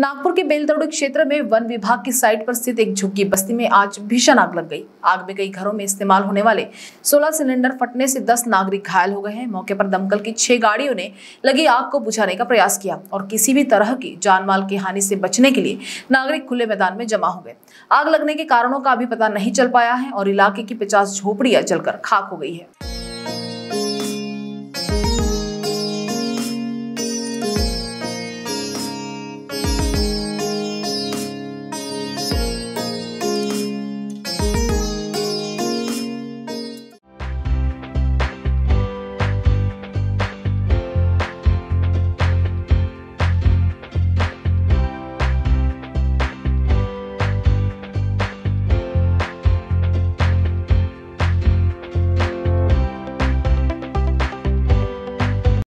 नागपुर के बेलतोड़ी क्षेत्र में वन विभाग की साइट पर स्थित एक झुग्गी बस्ती में आज भीषण आग लग गई। आग में कई घरों में इस्तेमाल होने वाले 16 सिलेंडर फटने से 10 नागरिक घायल हो गए हैं। मौके पर दमकल की छह गाड़ियों ने लगी आग को बुझाने का प्रयास किया और किसी भी तरह की जान माल की हानि से बचने के लिए नागरिक खुले मैदान में जमा हो गए। आग लगने के कारणों का अभी पता नहीं चल पाया है और इलाके की पचास झोपड़ियाँ जलकर खाक हो गई है।